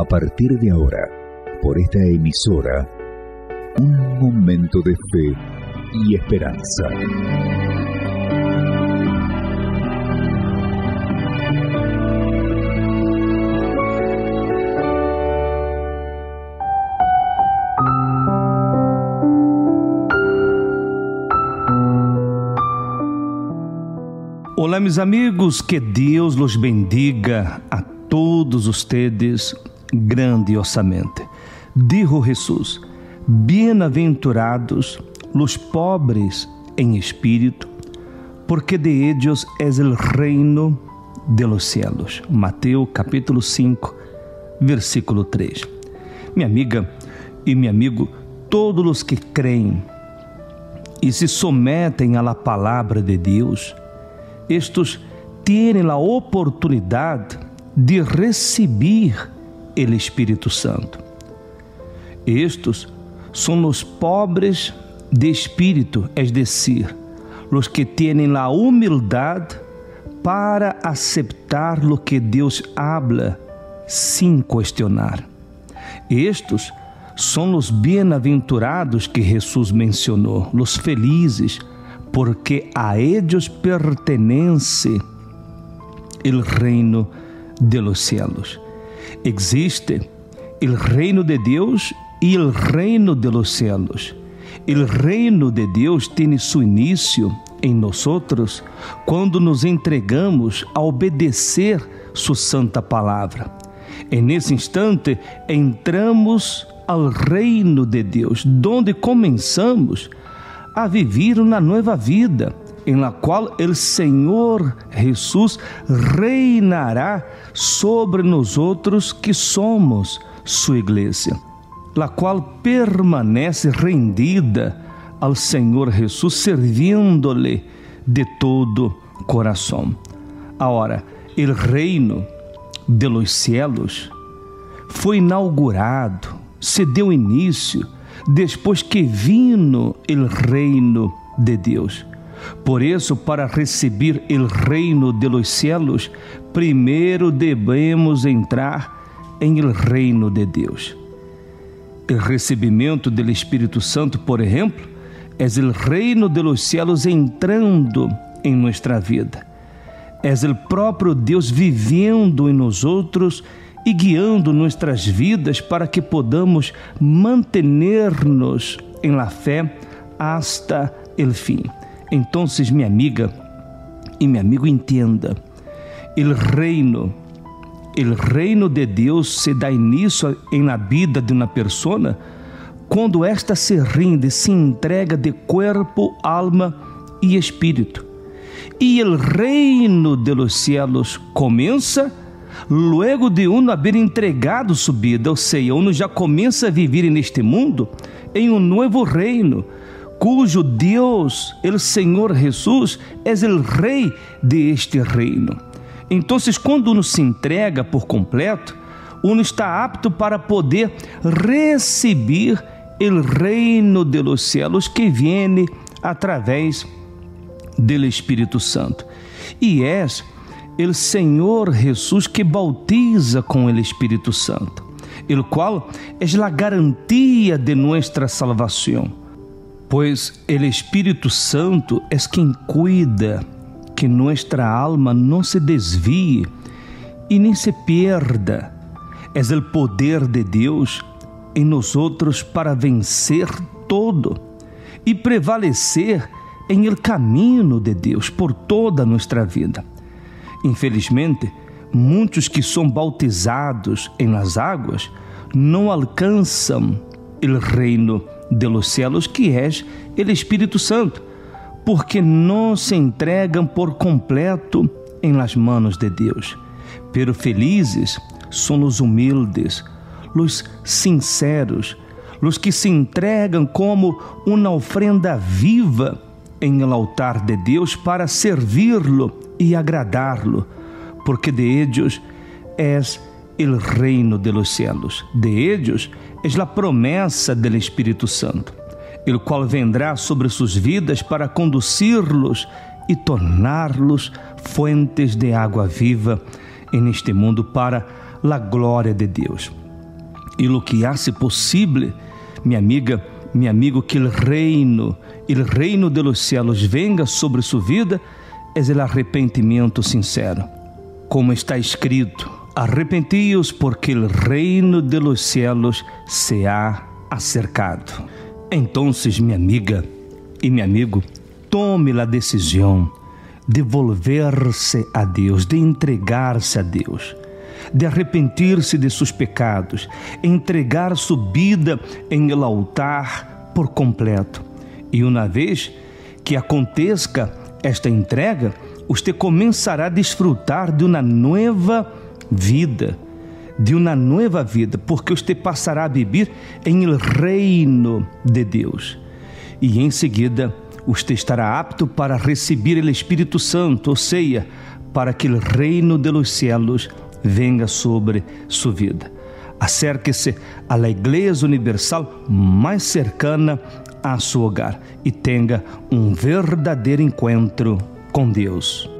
A partir de ahora, por esta emisora, un momento de fe y esperanza. Olá, meus amigos, que Deus los bendiga a todos ustedes grandiosamente. Dijo Jesús: Bem-aventurados los pobres em espírito, porque de ellos es el reino de los cielos. Mateus capítulo 5, versículo 3. Minha amiga e meu amigo, todos os que creem e se sometem à palavra de Deus, estes têm a oportunidade de receber o Espírito Santo. Estes são os pobres de espírito, es decir, os que têm a humildade para aceitar lo que Deus habla sem questionar. Estes são os bem-aventurados que Jesus mencionou, os felizes, porque a ellos pertenece el reino de los cielos. Existe el reino de Deus e el reino de los cielos. El reino de Deus tem seu início em nós quando nos entregamos a obedecer sua santa palavra. E nesse instante entramos ao reino de Deus, donde começamos a viver uma nova vida, em la qual o Senhor Jesus reinará sobre nós outros que somos sua igreja, la qual permanece rendida ao Senhor Jesus, servindo-lhe de todo coração. Agora, o reino de los cielos foi inaugurado, se deu início depois que vino o reino de Deus. Por isso, para receber o reino de los cielos, primeiro devemos entrar em el reino de Deus. O recebimento do Espírito Santo, por exemplo, é o reino de los cielos entrando em nossa vida. É o próprio Deus vivendo em nós outros e guiando nossas vidas para que podamos manter-nos em la fé hasta el fim. Então, minha amiga e meu amigo, entenda: o reino, o reino de Deus se dá início em la vida de uma pessoa quando esta se rinde, se entrega de corpo, alma e espírito. E o reino de los cielos começa luego de uno haver entregado sua vida, ou seja, uno já começa a viver neste mundo em um novo reino, cujo Deus, o Senhor Jesus, é o rei de este reino. Então, quando uno se entrega por completo, uno está apto para poder receber o reino de los que vem através do Espírito Santo. E és el Senhor Jesus que bautiza com o Espírito Santo, el qual é a garantia de nossa salvação, pois o Espírito Santo é quem cuida que nossa alma não se desvie e nem se pierda. É o poder de Deus em nós outros para vencer todo e prevalecer em el caminho de Deus por toda nossa vida. Infelizmente, muitos que são bautizados em las águas não alcançam o reino de los cielos, que é o Espírito Santo, porque não se entregam por completo em las manos de Deus. Pero felizes são os humildes, os sinceros, os que se entregam como uma ofrenda viva em el altar de Deus para servi-lo e agradar-lo, porque de ellos es el reino de los cielos. De ellos es la promessa del Espírito Santo, el qual vendrá sobre suas vidas para conduzi-los e torná-los fuentes de água viva en este mundo para a glória de Deus. E lo que hace posible, minha amiga, meu amigo, que o reino, o reino de los cielos venga sobre sua vida, é o arrependimento sincero. Como está escrito, arrepentios porque o reino de los cielos se ha acercado. Então, minha amiga e meu amigo, tome a decisão de volver-se a Deus, de entregar-se a Deus, de arrepentir-se de seus pecados, entregar sua vida em el altar por completo. E uma vez que aconteça esta entrega, você começará a desfrutar de uma nova vida, de uma nova vida, porque você passará a viver em reino de Deus. E em seguida, você estará apto para receber o Espírito Santo, ou seja, para que o reino de los cielos venga sobre sua vida. Acerque-se à Igreja Universal mais cercana a seu hogar e tenha um verdadeiro encontro com Deus.